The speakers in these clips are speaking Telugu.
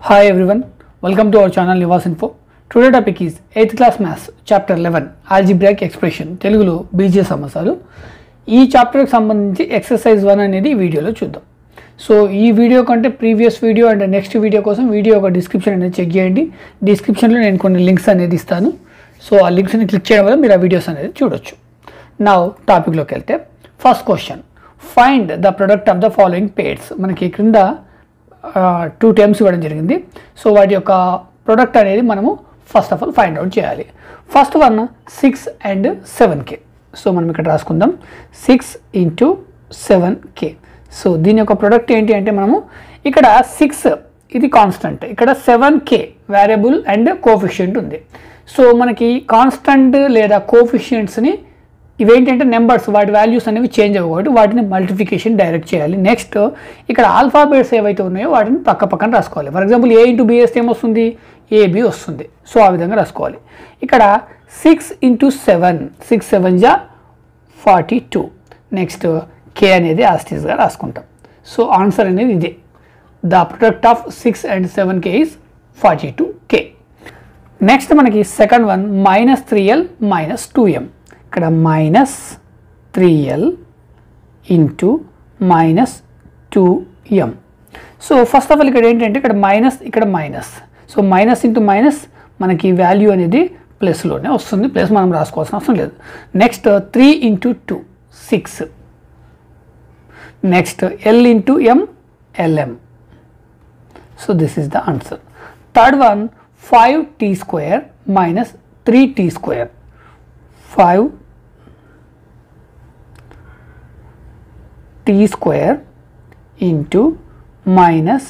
Hi everyone, welcome to our channel Nivas Info. Today topic is 8th class maths chapter 11 algebraic expression తెలుగులో బీజే సమస్యలు ఈ చాప్టర్కి సంబంధించి ఎక్సర్సైజ్ వన్ అనేది ఈ వీడియోలో చూద్దాం. సో ఈ వీడియో కంటే previous video and next video కోసం వీడియో ఒక డిస్క్రిప్షన్ అనేది చెక్ చేయండి. డిస్క్రిప్షన్లో నేను కొన్ని లింక్స్ అనేది ఇస్తాను. సో ఆ లింక్స్ని క్లిక్ చేయడం వల్ల మీరు ఆ వీడియోస్ అనేది చూడొచ్చు. నా టాపిక్లోకి వెళ్తే first question find the product of the following pairs మనకి క్రింద టూ టైమ్స్ ఇవ్వడం జరిగింది. సో వాటి యొక్క ప్రొడక్ట్ అనేది మనము first of all find out చేయాలి. First one six and seven K so మనం ఇక్కడ రాసుకుందాం. Six into seven K so దీని యొక్క ప్రొడక్ట్ ఏంటి అంటే మనము ఇక్కడ సిక్స్ ఇది కాన్స్టంట్ ఇక్కడ seven K variable and coefficient ఉంది. సో మనకి కాన్స్టంట్ లేదా కోఫిషియంట్స్ని ఇవేంటంటే నెంబర్స్ వాటి వాల్యూస్ అనేవి చేంజ్ అవ్వకూడదు వాటిని మల్టిఫికేషన్ డైరెక్ట్ చేయాలి. నెక్స్ట్ ఇక్కడ ఆల్ఫాబెట్స్ ఏవైతే ఉన్నాయో వాటిని పక్క పక్కన రాసుకోవాలి. For example A into B's ఏమొస్తుంది? ఏబి వస్తుంది. సో ఆ విధంగా రాసుకోవాలి. ఇక్కడ six into seven six seven జా ఫార్టీ టూ నెక్స్ట్ కే అనేది ఆస్టీస్గా రాసుకుంటాం. సో ఆన్సర్ అనేది ఇదే. The product of six and seven K is forty two K. Next మనకి second one minus three L minus two M ఇక్కడ minus three L into minus two M so first of all ఇక్కడ ఏంటంటే ఇక్కడ మైనస్ ఇక్కడ minus so minus into minus మనకి వాల్యూ అనేది ప్లస్లోనే వస్తుంది. ప్లస్ మనం రాసుకోవాల్సిన అవసరం లేదు. Next three into two six next L into M LM so this is the answer third one five T square minus three T square five T square into minus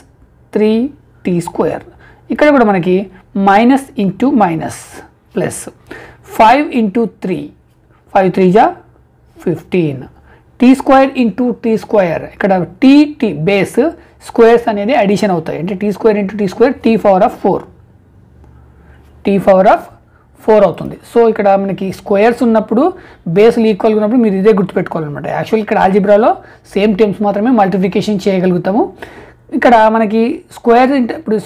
three T square ఇక్కడ కూడా మనకి minus into minus plus five into three five three జా fifteen T square into T square ఇక్కడ టీ టీ బేస్ స్క్వేర్స్ అనేది అడిషన్ అవుతాయి. అంటే T square into T square T power of four T power of four అవుతుంది. సో ఇక్కడ మనకి స్క్వేర్స్ ఉన్నప్పుడు బేస్లు ఈక్వల్గా ఉన్నప్పుడు మీరు ఇదే గుర్తుపెట్టుకోవాలన్నమాట. యాక్చువల్ ఇక్కడ ఆల్జిబ్రాలో సేమ్ టైమ్స్ మాత్రమే మల్టిప్లికేషన్ చేయగలుగుతాము. ఇక్కడ మనకి స్క్వేర్ ఇప్పుడు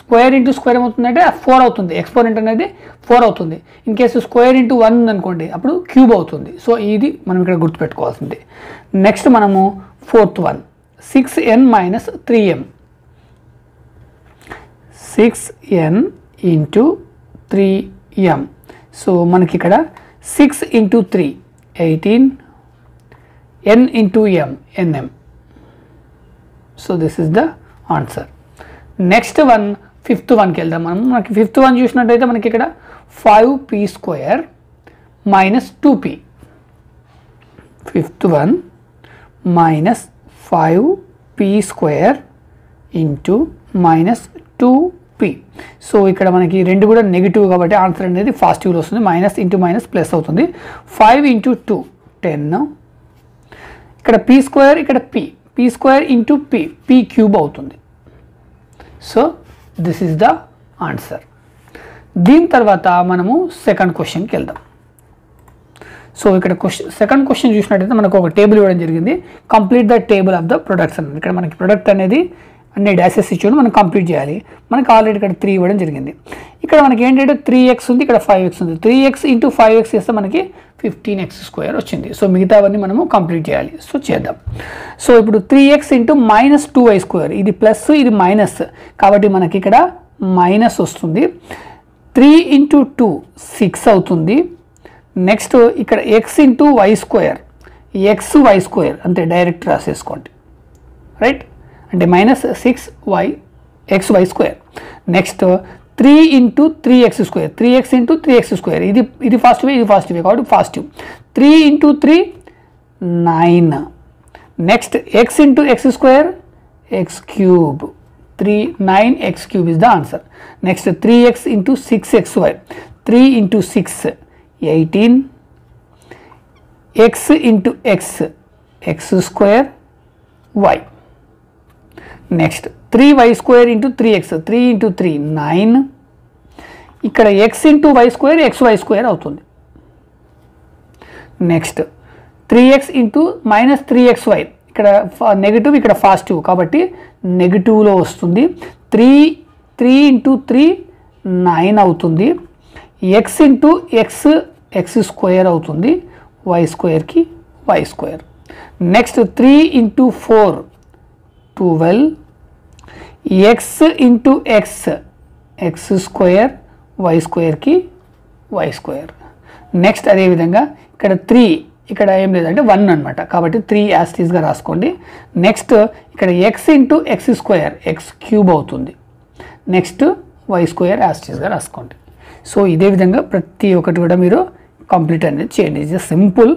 స్క్వేర్ ఇంటూ స్క్వేర్ ఏమవుతుందంటే ఫోర్ అవుతుంది. ఎక్స్పోనెంట్ అనేది ఫోర్ అవుతుంది. In case square into one అనుకోండి అప్పుడు క్యూబ్ అవుతుంది. సో ఇది మనం ఇక్కడ గుర్తుపెట్టుకోవాల్సింది. నెక్స్ట్ మనము fourth one. Six N minus three M. Six N into three M so మనకి ఇక్కడ six into three eighteen N into M NM so this is the answer next one fifth వన్కి వెళ్దాం మనం. మనకి ఫిఫ్త్ వన్ చూసినట్టయితే మనకి ఇక్కడ five P square minus two P fifth one minus five P square into minus two P so ఇక్కడ మనకి రెండు కూడా నెగిటివ్ కాబట్టి ఆన్సర్ అనేది పాజిటివ్లో వస్తుంది. మైనస్ ఇంటూ మైనస్ ప్లస్ అవుతుంది. ఫైవ్ ఇంటూ టూ టెన్ ఇక్కడ పీ స్క్వేర్ ఇక్కడ P P square into P P cube అవుతుంది. So this is the answer దీని తర్వాత మనము సెకండ్ క్వశ్చన్కి వెళ్దాం. సో ఇక్కడ క్వశ్చన్ సెకండ్ క్వశ్చన్ చూసినట్టయితే మనకు ఒక టేబుల్ ఇవ్వడం జరిగింది. Complete the table of the products అన్నది. ఇక్కడ మనకి ప్రొడక్ట్ అనేది అన్ని డాసెస్ ఇచ్చాడు మనం కంప్లీట్ చేయాలి. మనకి ఆల్రెడీ ఇక్కడ త్రీ ఇవ్వడం జరిగింది. ఇక్కడ మనకి ఏంటంటే త్రీ ఎక్స్ ఉంది ఇక్కడ ఫైవ్ ఎక్స్ ఉంది. Three X into five X చేస్తే మనకి ఫిఫ్టీన్ ఎక్స్ స్క్వేర్ వచ్చింది. సో మిగతావన్నీ మనము కంప్లీట్ చేయాలి. సో చేద్దాం. సో ఇప్పుడు three X into minus two Y square ఇది ప్లస్ ఇది మైనస్ కాబట్టి మనకి ఇక్కడ మైనస్ వస్తుంది. త్రీ ఇంటూ టూ సిక్స్ అవుతుంది. నెక్స్ట్ ఇక్కడ X into Y square X Y square అంతే డైరెక్ట్ రాసేసుకోండి. రైట్ అంటే minus six Y X Y square next three into three X square three X into three X square ఇది ఇది పాజిటివ్ ఇది పాజిటివ్ కాబట్టి positive three into three nine next X into X square X cube three nine X cube is the answer next three X into six X Y three into six eighteen X into X X square Y next three Y square into three X three into three nine ఇక్కడ X into Y square X Y square అవుతుంది. Next three X into minus three X Y ఇక్కడ నెగిటివ్ ఇక్కడ పాజిటివ్ కాబట్టి నెగిటివ్లో వస్తుంది. Three three into three nine అవుతుంది. X into X X square అవుతుంది. Why స్క్వేర్కి Y square next three into four twelve X into X X square Y స్క్వేర్కి why square next అదేవిధంగా ఇక్కడ త్రీ ఇక్కడ ఏం లేదంటే వన్ అనమాట కాబట్టి త్రీ యాస్టీస్గా రాసుకోండి. నెక్స్ట్ ఇక్కడ X into X square X cube అవుతుంది. నెక్స్ట్ వై స్క్వేర్ యాస్టీస్గా రాసుకోండి. సో ఇదే విధంగా ప్రతి ఒక్కటి కూడా మీరు కంప్లీట్ అనేది చేయండి. ఇది సింపుల్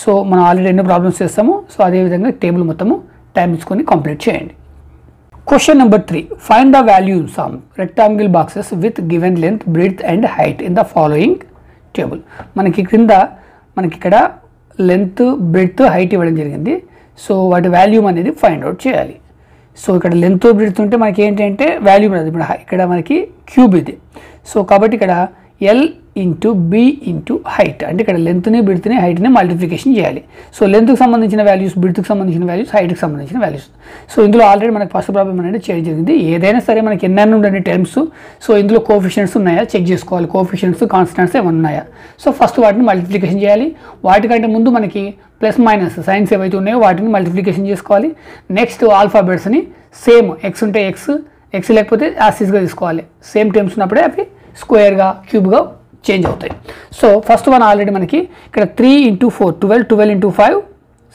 సో మనం ఆల్రెడీ ఎన్నో ప్రాబ్లమ్స్ చేస్తాము. సో అదేవిధంగా టేబుల్ మొత్తము టైం ఇచ్చుకొని కంప్లీట్ చేయండి. Question number 3. Find the value in rectangle boxes with given length breadth and height in the following table మనకి క్రింద మనకి ఇక్కడ లెంత్ బ్రిడ్త్ హైట్ ఇవ్వడం జరిగింది. సో వాటి వాల్యూమ్ అనేది ఫైండ్ అవుట్ చేయాలి. సో ఇక్కడ లెంత్ బ్రిడ్త్ ఉంటే మనకి ఏంటంటే వాల్యూమ్ రాదు ఇప్పుడు ఇక్కడ మనకి క్యూబ్ ఇది. సో కాబట్టి ఇక్కడ L into B into height అంటే ఇక్కడ లెంత్ని బిడ్త్ని హైట్ని మల్టిప్లికేషన్ చేయాలి. సో లెంత్కి సంబంధించిన వాల్యూస్ బిడ్త్కి సంబంధించిన వాల్యూస్ హైట్కి సంబంధించిన వాల్యూస్ సో ఇందులో ఆల్రెడీ మనకి ఫస్ట్ ప్రాబ్లం అనేది చేయడం జరిగింది. ఏదైనా సరే మనకి ఎన్నెన్ని ఉండండి టర్మ్స్ సో ఇందులో కోఫిషియన్స్ ఉన్నాయా? చెక్ చేసుకోవాలి. కోఫిషియన్స్ కాన్స్టెంట్స్ ఏమైనా ఉన్నాయా? సో ఫస్ట్ వాటిని మల్టిప్లికేషన్ చేయాలి. వాటికంటే ముందు మనకి ప్లస్ మైనస్ సైన్స్ ఏవైతే ఉన్నాయో వాటిని మల్టిప్లికేషన్ చేసుకోవాలి. నెక్స్ట్ ఆల్ఫాబెట్స్ని సేమ్ ఎక్స్ ఉంటే ఎక్స్ ఎక్స్ లేకపోతే యాసిస్గా తీసుకోవాలి. సేమ్ టర్మ్స్ ఉన్నప్పుడే అవి స్క్వేర్గా క్యూబ్గా చేంజ్ అవుతాయి. సో ఫస్ట్ వన్ ఆల్రెడీ మనకి ఇక్కడ three into four twelve twelve into five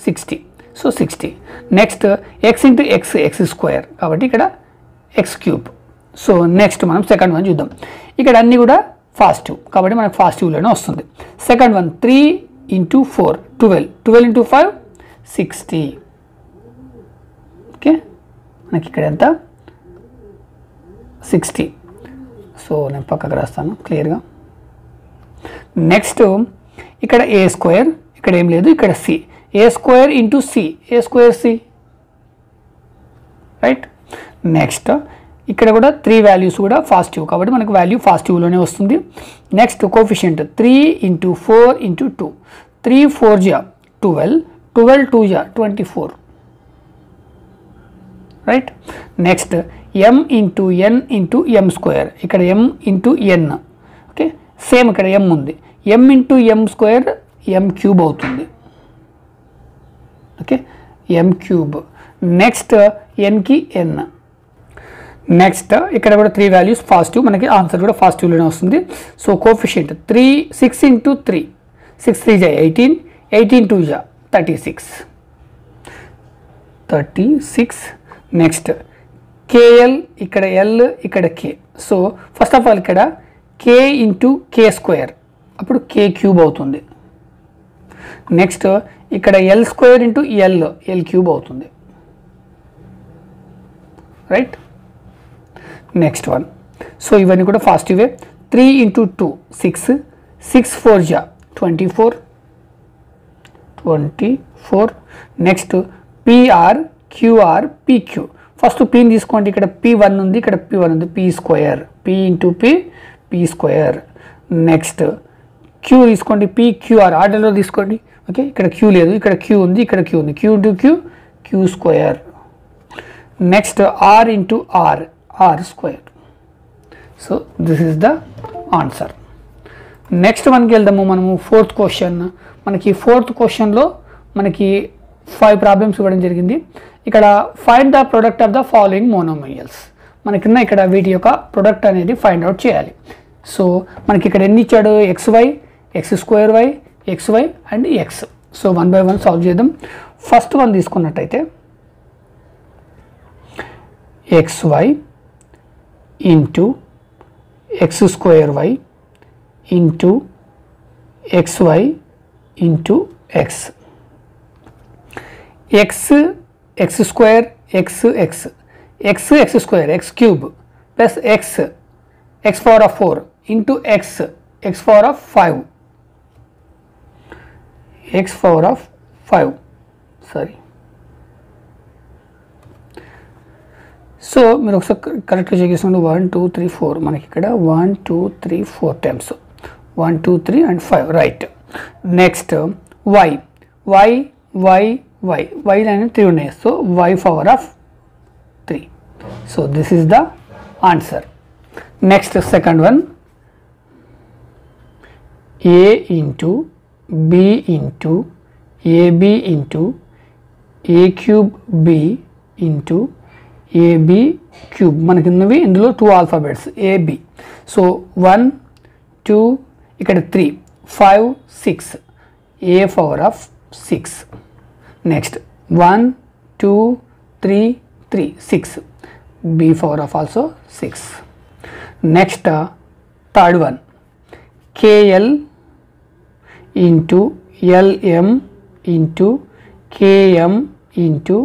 sixty. So sixty. Next X into X X square. కాబట్టి ఇక్కడ ఎక్స్ క్యూబ్. సో నెక్స్ట్ మనం సెకండ్ వన్ చూద్దాం. ఇక్కడ అన్నీ కూడా పాజిటివ్ కాబట్టి మనకు పాజిటివ్లోనే వస్తుంది. Second one three into four twelve. Twelve into five sixty. Okay? మనకి ఇక్కడ ఎంత? సిక్స్టీ. సో నేను పక్కకు రాస్తాను. క్లియర్గా? నెక్స్ట్ ఇక్కడ ఏ స్క్వేర్? ఇక్కడ ఏం లేదు ఇక్కడ C. A square into C. A square C? Right? Next ఇక్కడ కూడా త్రీ వాల్యూస్ కూడా పాజిటివ్ కాబట్టి మనకు వాల్యూ పాజిటివ్లోనే వస్తుంది. Next coefficient three into four into two. Three four జా ట్వెల్వ్. ట్వెల్వ్ టూ జా twenty four. Right next M into N into M square ఇక్కడ M into N okay same ఇక్కడ ఎం ఉంది. M into M square M cube అవుతుంది. ఓకే ఎం క్యూబ్ నెక్స్ట్ ఎన్కి ఎన్ నెక్స్ట్ ఇక్కడ కూడా త్రీ వాల్యూస్ పాజిటివ్ మనకి ఆన్సర్ కూడా పాజిటివ్లోనే వస్తుంది. So coefficient three six into three six three జా ఎయిటీన్ ఎయిటీన్ టూ జా thirty six thirty six next KL ఇక్కడ ఎల్ ఇక్కడ K so first of all ఇక్కడ కే ఇంటూ కే స్క్వేర్ అప్పుడు కే క్యూబ్ అవుతుంది. నెక్స్ట్ ఇక్కడ L square into L L cube అవుతుంది. రైట్ నెక్స్ట్ వన్ సో ఇవన్నీ కూడా ఫాస్ట్ ఇవే. Three into two six six four జా. Twenty four twenty four next PR QR PQ first పీని తీసుకోండి. ఇక్కడ పీ వన్ ఉంది ఇక్కడ పీ వన్ ఉంది. P square P into P P square next Q తీసుకోండి. పీ క్యూఆర్ ఆర్డర్లో తీసుకోండి. ఓకే ఇక్కడ క్యూ లేదు. ఇక్కడ క్యూ ఉంది. ఇక్కడ క్యూ ఉంది. Q into Q Q square next R into R R square so this is the answer next మనకి వెళ్దాము. మనము ఫోర్త్ క్వశ్చన్ మనకి ఫోర్త్ క్వశ్చన్లో మనకి ఫైవ్ ప్రాబ్లమ్స్ ఇవ్వడం జరిగింది. ఇక్కడ find the product of the following monomials మనకిన్న ఇక్కడ వీటి యొక్క ప్రొడక్ట్ అనేది ఫైండ్ అవుట్ చేయాలి. సో మనకి ఇక్కడ ఎన్ని ఇచ్చాడు? X y x square y x y and x so one by one solve చేద్దాం. ఫస్ట్ వన్ తీసుకున్నట్టయితే x y into x square y into x y into x x x square x x x x square x cube plus x x power of four into x x power of five x power of five sorry so మీరు ఒకసారి కరెక్ట్గా చెక్ చేసుకుంటే వన్ టూ త్రీ ఫోర్ మనకి ఇక్కడ one two three four times one two three and five right next y y y y y అనేది త్రీ ఉన్నాయి so y power of three so this is the answer next second one a into b into ab into a cube b into ab cube మనకి ఉన్నవి ఇందులో two alphabets ab so one two ఇక్కడ three five six a power of six next one two three three six b power of also six next third one kl into lm into km into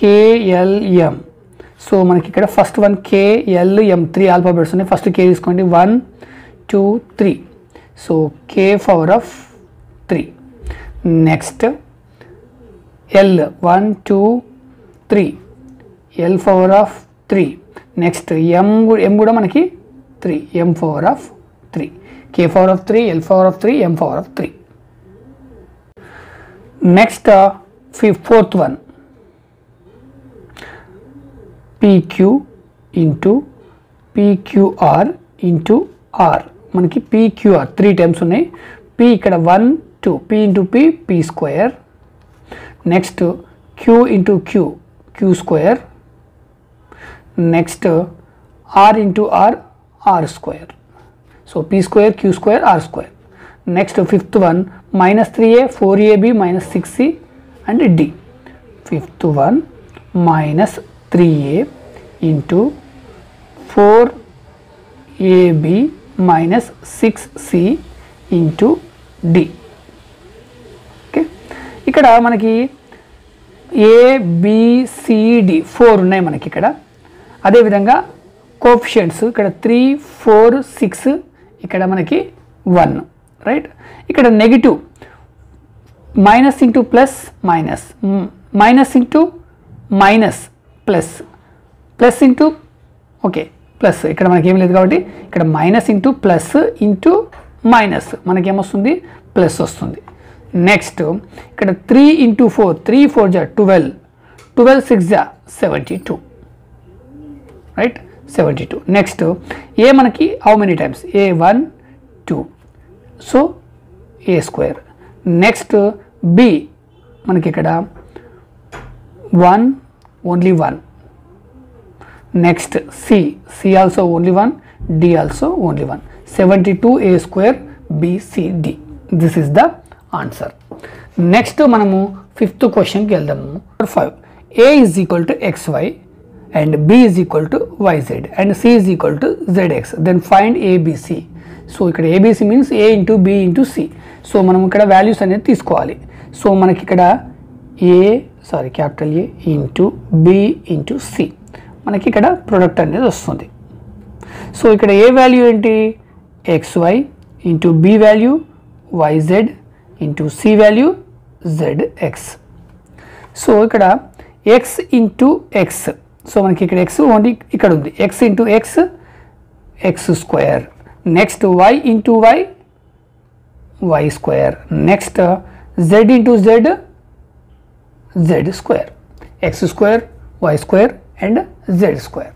klm so మనకి ఇక్కడ first one klm three alphabets ఉన్నాయి. ఫస్ట్ కే తీసుకోండి. One two three so k power of three next l one two three l power of three next m m కూడా మనకి three m power of three k power of three l power of three m power of three next fifth fourth one pq into pqr into r మనకి పీక్యూఆర్ త్రీ టైమ్స్ ఉన్నాయి పీ ఇక్కడ one two p into p p square next q into q q square. Next r into r r square. So p square q square r square. Next fifth one minus 3a 4ab minus 6c and d. Fifth one minus 3a into 4ab minus 6c into d. ఇక్కడ మనకి ఏబిసిడి ఫోర్ ఉన్నాయి మనకి ఇక్కడ. అదేవిధంగా కోఫిషియంట్స్ ఇక్కడ త్రీ ఫోర్ సిక్స్ ఇక్కడ మనకి వన్ రైట్ ఇక్కడ negative minus into plus minus minus into minus plus plus into okay plus ఇక్కడ మనకి ఏం లేదు కాబట్టి ఇక్కడ minus into plus into minus మనకేమొస్తుంది plus వస్తుంది. నెక్స్ట్ ఇక్కడ three into four three four జా ట్వెల్వ్ ట్వెల్వ్ సిక్స్ జా seventy two right seventy two next a మనకి how many times a one two so a square next b మనకి ఇక్కడ one only one next c c also only one d also only one seventy two a square bcd this is the answer. Next మనము ఫిఫ్త్ క్వశ్చన్కి వెళ్దాము five a is equal to x y and b is equal to yz and c is equal to z x then find abc so ఇక్కడ abc means a into b into c so మనం ఇక్కడ వాల్యూస్ అనేది తీసుకోవాలి. సో మనకి ఇక్కడ a sorry capital a into b into c మనకి ఇక్కడ ప్రొడక్ట్ అనేది వస్తుంది. సో ఇక్కడ ఏ వాల్యూ ఏంటి? X y into b value yz into c value z x so ఇక్కడ ఎక్స్ ఇంటూ ఎక్స్ సో మనకి ఇక్కడ ఎక్స్ ఓన్లీ ఇక్కడ ఉంది x into x x square next y into y y square next z into z z square x square y square and z square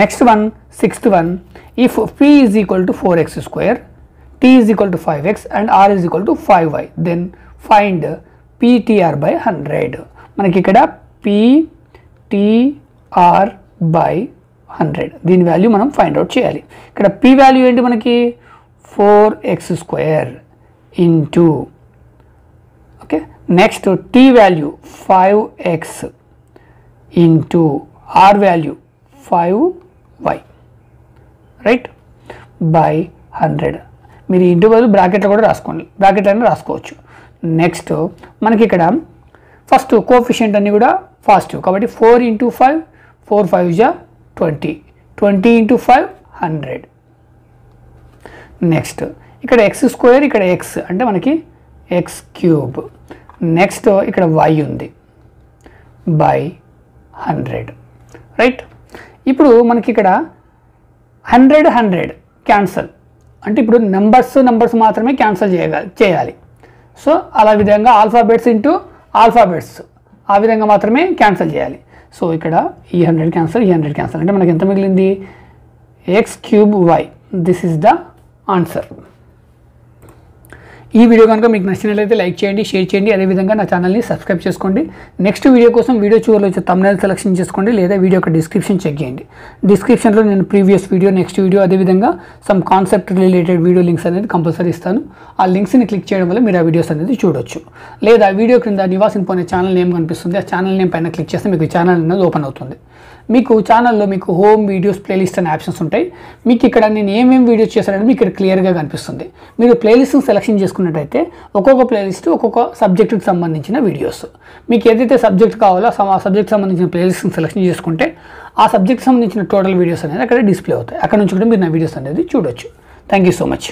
next one sixth one if p is equal to four x square t is equal to five x and r is equal to five y then find ptr by hundred మనకి ఇక్కడ పీటీఆర్ బై హండ్రెడ్ దీని వాల్యూ మనం ఫైండ్ అవుట్ చేయాలి. ఇక్కడ పీ వాల్యూ ఏంటి మనకి? Four x square into okay next t value five x into r value five y right by hundred మీరు ఇంటి బదులు బ్రాకెట్లో కూడా రాసుకోండి. బ్రాకెట్లన్నీ రాసుకోవచ్చు. నెక్స్ట్ మనకి ఇక్కడ ఫస్ట్ కోఫిషియంట్ అన్నీ కూడా పాజిటివ్ కాబట్టి four into five four five జా twenty twenty into five hundred next ఇక్కడ ఎక్స్ స్క్వేర్ ఇక్కడ ఎక్స్ అంటే మనకి ఎక్స్ క్యూబ్ నెక్స్ట్ ఇక్కడ వై ఉంది బై హండ్రెడ్ రైట్ ఇప్పుడు మనకి ఇక్కడ హండ్రెడ్ హండ్రెడ్ క్యాన్సల్ అంటే ఇప్పుడు నెంబర్స్ నెంబర్స్ మాత్రమే క్యాన్సల్ చేయగ చేయాలి. సో అలా విధంగా ఆల్ఫాబెట్స్ ఇంటూ ఆల్ఫాబెట్స్ ఆ విధంగా మాత్రమే క్యాన్సల్ చేయాలి. సో ఇక్కడ ఈ హండ్రెడ్ క్యాన్సల్ ఈ హండ్రెడ్ క్యాన్సల్ అంటే మనకి ఎంత మిగిలింది? X cube y this is the answer ఈ వీడియో కనుక మీకు నచ్చినట్లయితే లైక్ చేయండి షేర్ చేయండి అదేవిధంగా నా ఛానల్ని సబ్స్క్రైబ్ చేసుకోండి. నెక్స్ట్ వీడియో కోసం వీడియో చివరిలో వచ్చే తమ్నైల్ సెలెక్షన్ చేసుకోండి లేదా వీడియో యొక్క డిస్క్రిప్షన్ చెక్ చేయండి. డిస్క్రిప్షన్లో నేను ప్రీవియస్ వీడియో నెక్స్ట్ వీడియో అదేవిధంగా some concept related video links అనేది కంపల్సరీ ఇస్తాను. ఆ లింక్స్ని క్లిక్ చేయడం వల్ల మీరు ఆ వీడియోస్ అనేది చూడొచ్చు. లేదా వీడియో క్రింద నివాస్ అనే ఛానల్ నేమ్ కనిపిస్తుంది. ఆ ఛానల్ నేమ్ పైన క్లిక్ చేస్తే మీకు ఛానల్ అనేది ఓపెన్ అవుతుంది. మీకు ఛానల్లో మీకు హోమ్ వీడియోస్ ప్లేలిస్ట్ అనే ఆప్షన్స్ ఉంటాయి. మీకు ఇక్కడ నేను ఏమేమి వీడియోస్ చేశానని మీకు ఇక్కడ క్లియర్గా కనిపిస్తుంది. మీరు ప్లేలిస్ట్ని సెలెక్షన్ చేసుకున్నట్టయితే ఒక్కొక్క ప్లేలిస్ట్ ఒక్కొక్క సబ్జెక్టుకి సంబంధించిన వీడియోస్ మీకు ఏదైతే సబ్జెక్ట్ కావాలో ఆ సబ్జెక్ట్ సంబంధించిన ప్లేలిస్ట్ని సెలెక్షన్ చేసుకుంటే ఆ సబ్జెక్ట్ సంబంధించిన టోటల్ వీడియోస్ అనేది అక్కడ డిస్ప్లే అవుతాయి. అక్కడ నుంచి కూడా మీరు నా వీడియోస్ అనేది చూడొచ్చు. Thank you so much